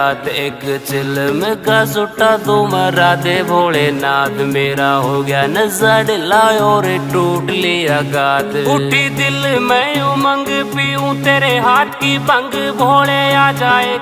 रात एक चिलम का सुटा दो मरा दे भोलेनाथ मेरा हो गया नज़र लायो रे टूट लिया गात। उठी दिल में उमंग पीऊं, तेरे हाथ की बंग भोले आ जाए